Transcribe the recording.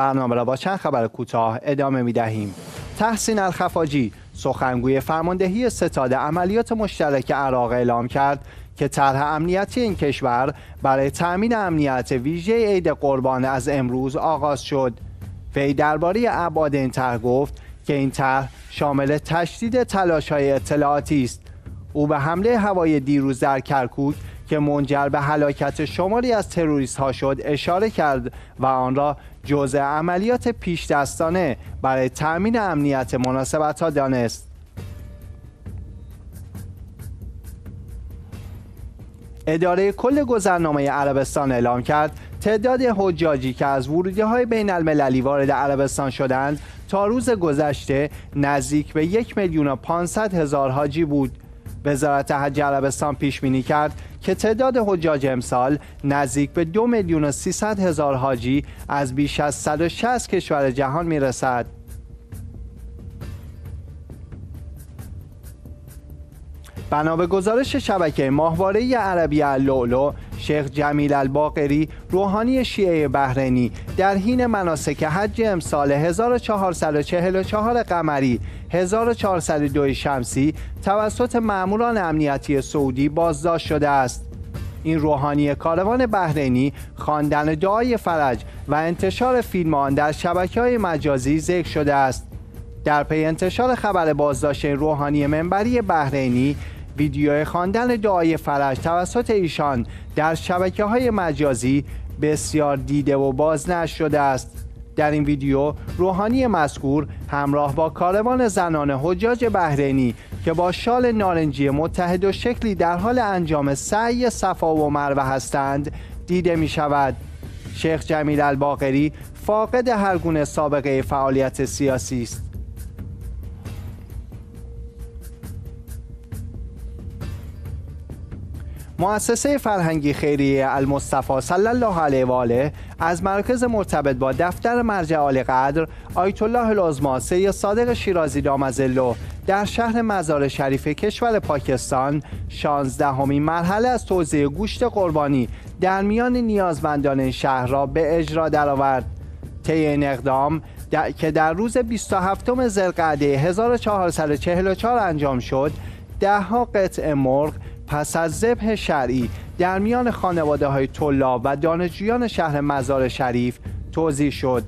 برنامه را با چند خبر کوتاه ادامه می دهیم. تحسین الخفاجی سخنگوی فرماندهی ستاد عملیات مشترک عراق اعلام کرد که طرح امنیتی این کشور برای تأمین امنیت ویژه عید قربان از امروز آغاز شد. وی درباره ابعاد این طرح گفت که این طرح شامل تشدید تلاش های اطلاعاتی است. او به حمله هوای دیروز در کرکوک که منجر به هلاکت شماری از تروریست ها شد اشاره کرد و آن را جزء عملیات پیش دستانه برای تأمین امنیت مناسبت ها دانست. اداره کل گذرنامه عربستان اعلام کرد تعداد حجاجی که از ورودی های بین المللی وارد عربستان شدند تا روز گذشته نزدیک به یک میلیون و پانصد هزار حاجی بود وزارت حج عربستان پیش بینی کرد که تعداد حجاج امسال نزدیک به دو میلیون و سیصد هزار حاجی از بیش از 160 کشور جهان می‌رسد. بنا به گزارش شبکه ماهواره عربی اللولو شیخ جمیل الباقری روحانی شیعه بحرینی در حین مناسک حج امسال 1444 قمری 1402 شمسی توسط ماموران امنیتی سعودی بازداشت شده است. این روحانی کاروان بحرینی خواندن دعای فرج و انتشار فیلم آن در شبکه های مجازی ذکر شده است. در پی انتشار خبر بازداشت روحانی منبری بحرینی ویدیو خواندن دعای فرج توسط ایشان در شبکه های مجازی بسیار دیده و بازنشر شده است. در این ویدیو روحانی مذکور همراه با کاروان زنان حجاج بحرینی که با شال نارنجی متحد و شکلی در حال انجام سعی صفا و مروه هستند دیده می شود شیخ جمیل الباقری فاقد هر گونه سابقه فعالیت سیاسی است. مؤسسه فرهنگی خیریه المصطفى صلی الله علیه و آله از مرکز مرتبط با دفتر مرجع عالی قدر آیت الله العظما سید صادق شیرازی دامزلو در شهر مزار شریف کشور پاکستان 16 همین مرحله از توزیع گوشت قربانی در میان نیازمندان شهر را به اجرا درآورد. طی این اقدام که در روز 27 ذوالقعده 1444 انجام شد دهها قطع مرغ پس از ذبح شرعی در میان خانواده های طلاب و دانشجویان شهر مزار شریف توضیح شد.